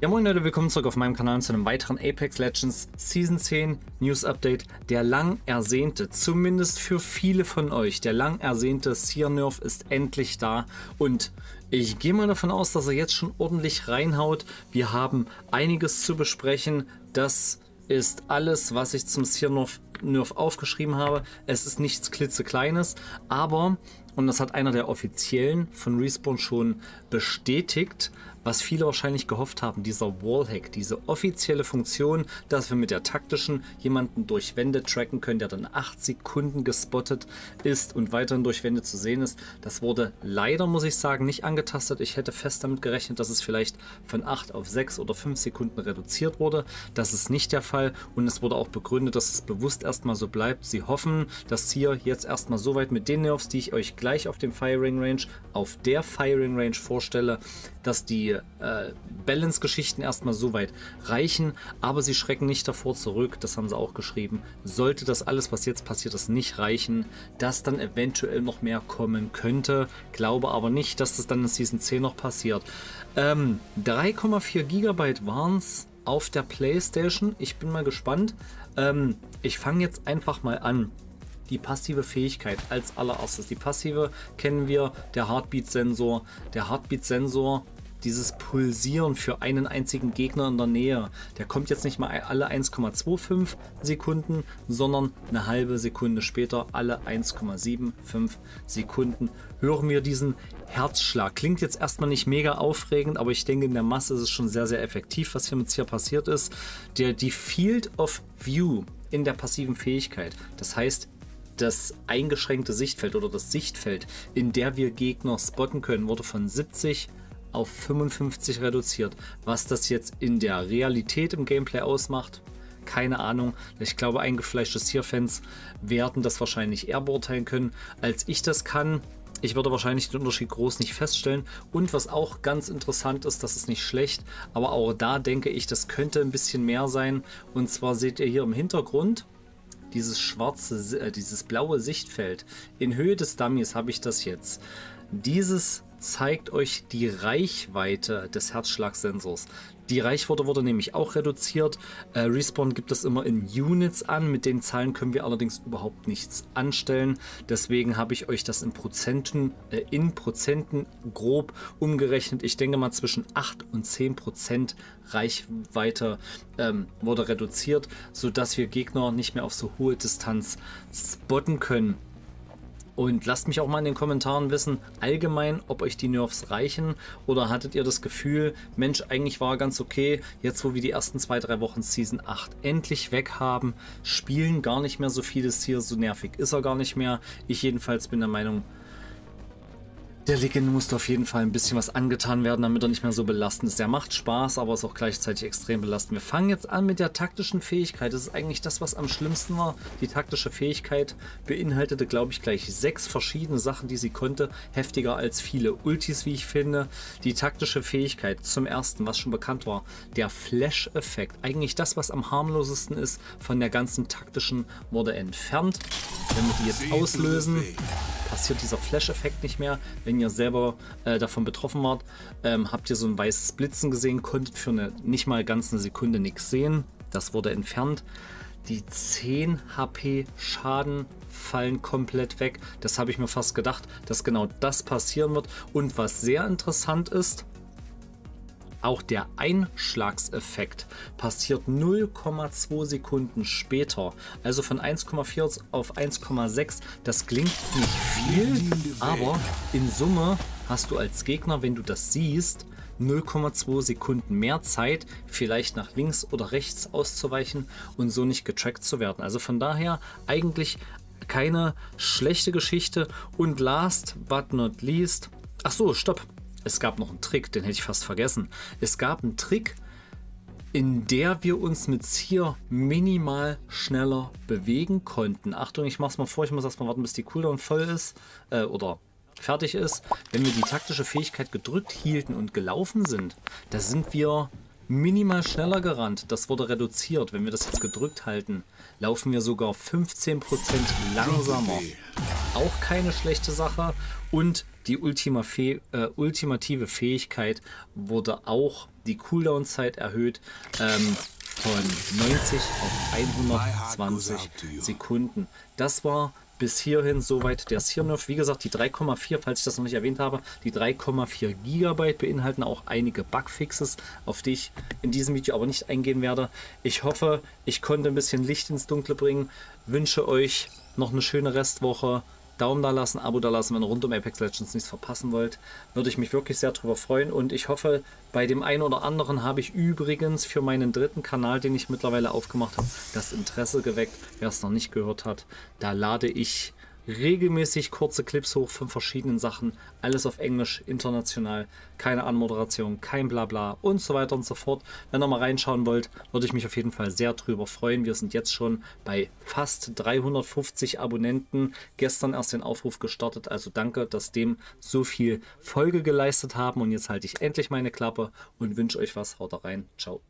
Ja moin Leute, willkommen zurück auf meinem Kanal zu einem weiteren Apex Legends Season 10 News Update. Der lang ersehnte, zumindest für viele von euch, der lang ersehnte Seer Nerf ist endlich da und ich gehe mal davon aus, dass er jetzt schon ordentlich reinhaut. Wir haben einiges zu besprechen. Das ist alles, was ich zum Nerf, Nerf aufgeschrieben habe. Es ist nichts klitzekleines, aber, und das hat einer der Offiziellen von Respawn schon bestätigt, was viele wahrscheinlich gehofft haben, dieser Wallhack, diese offizielle Funktion, dass wir mit der taktischen jemanden durch Wände tracken können, der dann 8 Sekunden gespottet ist und weiterhin durch Wände zu sehen ist. Das wurde leider, muss ich sagen, nicht angetastet. Ich hätte fest damit gerechnet, dass es vielleicht von 8 auf 6 oder 5 Sekunden reduziert wurde. Das ist nicht der Fall und es wurde auch begründet, dass es bewusst erstmal so bleibt. Sie hoffen, dass hier jetzt erstmal so weit mit den Nerfs, die ich euch gleich auf dem Firing Range, auf der Firing Range vorstelle, dass die äh, Balance-Geschichten erstmal so weit reichen, aber sie schrecken nicht davor zurück, das haben sie auch geschrieben. Sollte das alles, was jetzt passiert ist, nicht reichen, dass dann eventuell noch mehr kommen könnte. Glaube aber nicht, dass das dann in Season 10 noch passiert. Ähm, 3,4 GB waren es auf der Playstation. Ich bin mal gespannt. Ähm, ich fange jetzt einfach mal an die passive Fähigkeit als allererstes. Die passive kennen wir, der Heartbeat-Sensor. Der Heartbeat-Sensor dieses Pulsieren für einen einzigen Gegner in der Nähe, der kommt jetzt nicht mal alle 1,25 Sekunden, sondern eine halbe Sekunde später, alle 1,75 Sekunden, hören wir diesen Herzschlag. Klingt jetzt erstmal nicht mega aufregend, aber ich denke, in der Masse ist es schon sehr, sehr effektiv, was hier mit hier passiert ist. Der, die Field of View in der passiven Fähigkeit, das heißt, das eingeschränkte Sichtfeld oder das Sichtfeld, in der wir Gegner spotten können, wurde von 70 auf 55 reduziert. Was das jetzt in der Realität im Gameplay ausmacht, keine Ahnung. Ich glaube, eingefleischte Seer-Fans werden das wahrscheinlich eher beurteilen können, als ich das kann. Ich würde wahrscheinlich den Unterschied groß nicht feststellen. Und was auch ganz interessant ist, das ist nicht schlecht, aber auch da denke ich, das könnte ein bisschen mehr sein. Und zwar seht ihr hier im Hintergrund dieses schwarze, äh, dieses blaue Sichtfeld. In Höhe des Dummies habe ich das jetzt. Dieses zeigt euch die Reichweite des Herzschlagsensors. Die Reichweite wurde nämlich auch reduziert. Äh, Respawn gibt es immer in Units an. Mit den Zahlen können wir allerdings überhaupt nichts anstellen. Deswegen habe ich euch das in Prozenten, äh, in Prozenten grob umgerechnet. Ich denke mal zwischen 8 und 10 Prozent Reichweite ähm, wurde reduziert, sodass wir Gegner nicht mehr auf so hohe Distanz spotten können. Und lasst mich auch mal in den Kommentaren wissen, allgemein, ob euch die Nerfs reichen oder hattet ihr das Gefühl, Mensch, eigentlich war ganz okay, jetzt wo wir die ersten zwei, drei Wochen Season 8 endlich weg haben, spielen gar nicht mehr so vieles hier, so nervig ist er gar nicht mehr. Ich jedenfalls bin der Meinung, der Legende musste auf jeden Fall ein bisschen was angetan werden, damit er nicht mehr so belastend ist. Der macht Spaß, aber ist auch gleichzeitig extrem belastend. Wir fangen jetzt an mit der taktischen Fähigkeit. Das ist eigentlich das, was am schlimmsten war. Die taktische Fähigkeit beinhaltete, glaube ich, gleich sechs verschiedene Sachen, die sie konnte. Heftiger als viele Ultis, wie ich finde. Die taktische Fähigkeit zum ersten, was schon bekannt war, der Flash-Effekt. Eigentlich das, was am harmlosesten ist von der ganzen taktischen, wurde entfernt. Wenn wir die jetzt auslösen, passiert dieser Flash-Effekt nicht mehr. Wenn ihr selber äh, davon betroffen wart, ähm, habt ihr so ein weißes Blitzen gesehen, konntet für eine nicht mal ganz eine Sekunde nichts sehen. Das wurde entfernt. Die 10 HP Schaden fallen komplett weg. Das habe ich mir fast gedacht, dass genau das passieren wird. Und was sehr interessant ist, auch der Einschlagseffekt passiert 0,2 Sekunden später. Also von 1,4 auf 1,6. Das klingt nicht viel, aber in Summe hast du als Gegner, wenn du das siehst, 0,2 Sekunden mehr Zeit, vielleicht nach links oder rechts auszuweichen und so nicht getrackt zu werden. Also von daher eigentlich keine schlechte Geschichte. Und last but not least, ach so, stopp, es gab noch einen Trick, den hätte ich fast vergessen. Es gab einen Trick, in der wir uns mit Zier minimal schneller bewegen konnten. Achtung, ich mache es mal vor, ich muss erstmal warten, bis die Cooldown voll ist äh, oder fertig ist. Wenn wir die taktische Fähigkeit gedrückt hielten und gelaufen sind, da sind wir minimal schneller gerannt. Das wurde reduziert. Wenn wir das jetzt gedrückt halten, laufen wir sogar 15% langsamer. Auch keine schlechte Sache. Und die Ultima Fe äh, ultimative Fähigkeit wurde auch, die Cooldown-Zeit erhöht ähm, von 90 auf 120 Sekunden. Das war bis hierhin soweit der Sirnoff. Wie gesagt, die 3,4, falls ich das noch nicht erwähnt habe, die 3,4 Gigabyte beinhalten auch einige Bugfixes, auf die ich in diesem Video aber nicht eingehen werde. Ich hoffe, ich konnte ein bisschen Licht ins Dunkle bringen. Wünsche euch noch eine schöne Restwoche. Daumen da lassen, Abo da lassen, wenn ihr rund um Apex Legends nichts verpassen wollt. Würde ich mich wirklich sehr darüber freuen. Und ich hoffe, bei dem einen oder anderen habe ich übrigens für meinen dritten Kanal, den ich mittlerweile aufgemacht habe, das Interesse geweckt. Wer es noch nicht gehört hat, da lade ich regelmäßig kurze Clips hoch von verschiedenen Sachen. Alles auf Englisch, international, keine Anmoderation, kein Blabla und so weiter und so fort. Wenn ihr mal reinschauen wollt, würde ich mich auf jeden Fall sehr drüber freuen. Wir sind jetzt schon bei fast 350 Abonnenten. Gestern erst den Aufruf gestartet, also danke, dass dem so viel Folge geleistet haben. Und jetzt halte ich endlich meine Klappe und wünsche euch was. Haut rein. Ciao.